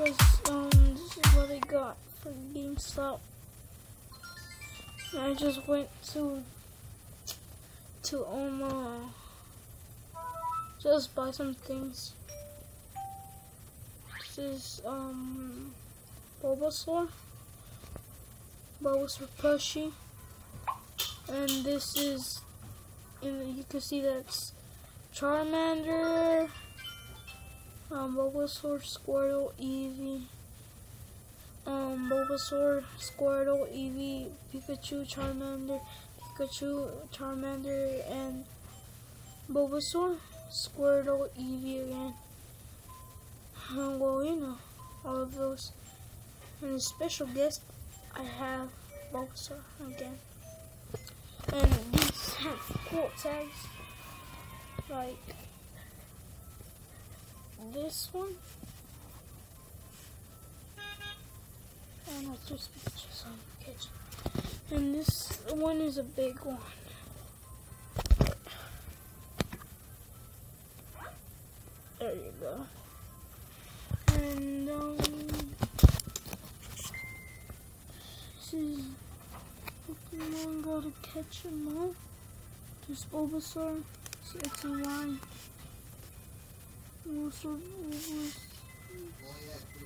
This, um, this is what I got for GameStop. I just went to to uh, just buy some things. This is um Bulbasaur, Bulbasaur plushie, and this is and you can see that's Charmander, um, Bulbasaur, Squirtle, Eevee, um, Bulbasaur, Squirtle, Eevee, Pikachu, Charmander, Pikachu, Charmander, and Bulbasaur, Squirtle, Eevee again. Uh, well, you know, all of those. And a special guest, I have Bulbasaur again. And these have quote tags, like this one. And that's just pictures on the kitchen. And this one is a big one. There you go. And um, this is Pokemon Go to catch 'em all. There's Bulbasaur, See, it's X and Y. Bulbasaur, Bulbasaur, Zero, five.